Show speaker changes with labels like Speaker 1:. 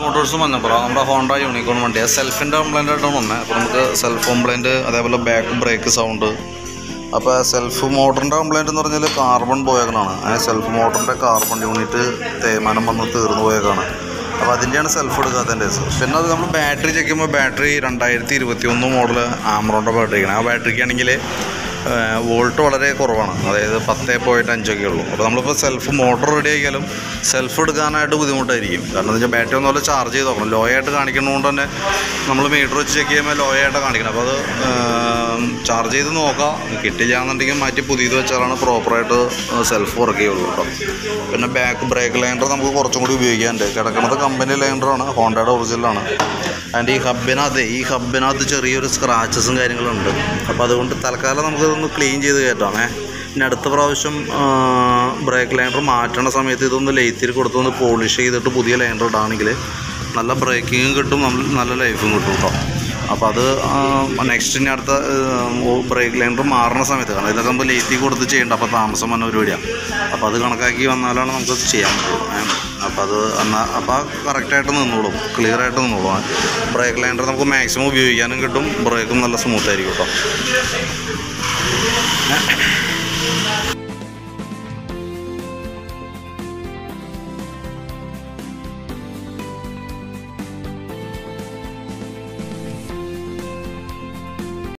Speaker 1: Motors വന്നപ്പോഴാണ് നമ്മുടെ Honda unicorn വണ്ടി. സെൽഫിന്റെ കംപ്ലൈന്റ് ആയിട്ടാണ് വന്നത് അപ്പോൾ നമുക്ക് സെൽഫ് കംപ്ലൈന്റ് അതേപോലെ ബാക്ക് ബ്രേക്ക് സൗണ്ട് അപ്പോൾ സെൽഫ് മോട്ടറിന്റെ കംപ്ലൈന്റ് എന്ന് പറഞ്ഞാൽ കാർബൺ പോയകളാണ് ആ സെൽഫ് മോട്ടറിന്റെ കാർബൺ യൂണിറ്റ് തേമാനം വന്ന് തീർന്നു പോയേക്കാണ്. അപ്പോൾ അതിന്റെയാണ് സെൽഫ് എടുക്കാത്തതിന്റെ പിന്നെ അത് നമ്മൾ ബാറ്ററി ചെക്ക് ചെയ്യുമ്പോൾ ബാറ്ററി രണ്ടായിരത്തി ഇരുപത്തി ഒന്ന് മോഡൽ ആമറോണ്ടോ ബാറ്ററി ആ ബാറ്ററിക്ക് ആണെങ്കിൽ വോൾട്ട് വളരെ കുറവാണ്. അതായത് പത്ത് പോയിന്റ് അഞ്ചൊക്കെ ഉള്ളൂ. അപ്പോൾ നമ്മളിപ്പോൾ സെൽഫ് മോട്ടർ റെഡി ആക്കിയാലും സെൽഫ് എടുക്കാനായിട്ട് ബുദ്ധിമുട്ടായിരിക്കും. കാരണം എന്താ വെച്ചാൽ ബാറ്ററി ഒന്നുമല്ല ചാർജ് ചെയ്ത് നോക്കണം ലോ ആയിട്ട് കാണിക്കുന്നതുകൊണ്ട് തന്നെ നമ്മൾ മീറ്റർ വെച്ച് ചെക്ക് ചെയ്യുമ്പോൾ ലോ ആയിട്ട് കാണിക്കണം അപ്പോൾ അത് ചാർജ് ചെയ്ത് നോക്കാം. കിട്ടില്ലാന്നുണ്ടെങ്കിൽ മാറ്റി പുതിയത് വെച്ചാലാണ് പ്രോപ്പറായിട്ട് സെൽഫ് വർക്ക് ചെയ്യുള്ളൂ കേട്ടോ. പിന്നെ ബാക്ക് ബ്രേക്ക് ലൈൻഡർ നമുക്ക് കുറച്ചും കൂടി ഉപയോഗിക്കാനുണ്ട്. കിടക്കുന്നത് കമ്പനി ലൈനറാണ് ഹോണ്ടയുടെ ഒറിജിനലാണ് അതിന്റെ ഈ ഹബിനകത്ത് ഈ ഹബിനകത്ത് ചെറിയൊരു സ്ക്രാച്ചസും കാര്യങ്ങളും ഉണ്ട് അപ്പോൾ അതുകൊണ്ട് തൽക്കാലം നമുക്കിതൊന്ന് ക്ലീൻ ചെയ്ത് കയറ്റാമേ പിന്നെ അടുത്ത പ്രാവശ്യം ബ്രേക്ക് ലൈനർ മാറ്റണ സമയത്ത് ഇതൊന്ന് ലെയ്ത്തിൽ കൊടുത്തൊന്ന് പോളിഷ് ചെയ്തിട്ട് പുതിയ ലൈനർ ഇടാണെങ്കിൽ നല്ല ബ്രേക്കിങ്ങും കിട്ടും നല്ല ലൈഫും കിട്ടും കേട്ടോ അപ്പോൾ അത് നെക്സ്റ്റ് ഇനി അടുത്ത ബ്രേക്ക് ലൈനർ മാറുന്ന സമയത്ത് കാരണം ഇതൊക്കെ നമ്മൾ ലേറ്റി കൊടുത്ത് ചെയ്യേണ്ട അപ്പോൾ താമസം വന്ന പരിപാടിയാണ് അപ്പോൾ അത് കണക്കാക്കി വന്നാലാണ് നമുക്ക് ചെയ്യാൻ പറ്റുള്ളൂ. അപ്പോൾ അത് എന്നാൽ അപ്പോൾ കറക്റ്റായിട്ട് നിന്നോളും ക്ലിയർ ആയിട്ട് നിന്നോളും. ബ്രേക്ക് ലൈൻഡർ നമുക്ക് മാക്സിമം ഉപയോഗിക്കാനും കിട്ടും ബ്രേക്കും നല്ല സ്മൂത്ത് ആയിരിക്കും കേട്ടോ